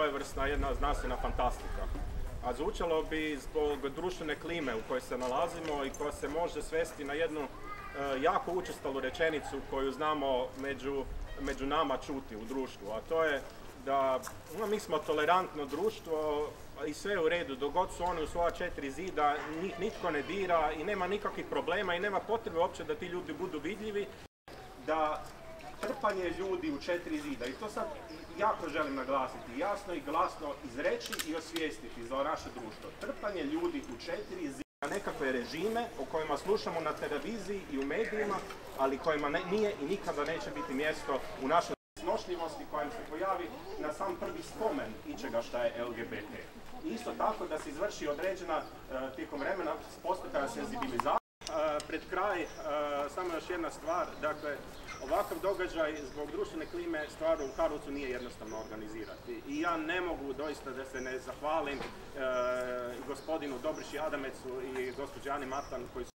Svojevrsna jedna znanstvena fantastika. A zvučalo bi zbog društvene klime u kojoj se nalazimo i koja se može svesti na jednu e, jako učestalu rečenicu koju znamo među, među nama čuti u društvu, a to je da no, mi smo tolerantno društvo i sve je u redu, dok god su oni u svoja četiri zida, njih nitko ne dira i nema nikakvih problema i nema potrebe uopće da ti ljudi budu vidljivi, da trpanje ljudi u četiri zida i to sad jako želim naglasiti, jasno i glasno izreći i osvijestiti za naše društvo. Trpanje ljudi u četiri zida nekakve režime o kojima slušamo na televiziji i u medijima, ali kojima ne- nije i nikada neće biti mjesto u našoj snošljivosti koja se pojavi na sam prvi spomen ičega šta je LGBT. Isto tako da se izvrši određena e, tijekom vremena postupna senzibilizacija pred kraj, samo još jedna stvar, dakle, ovakav događaj zbog društvene klime stvaru u Karlovcu nije jednostavno organizirati. I ja ne mogu doista da se ne zahvalim e, gospodinu Dobriši Adamecu i gospođi Ani Matan koji su...